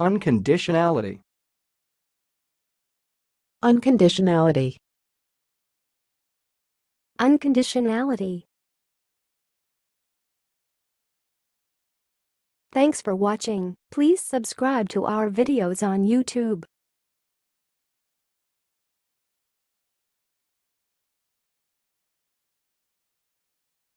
Unconditionality. Unconditionality. Unconditionality. Thanks for watching. Please subscribe to our videos on YouTube.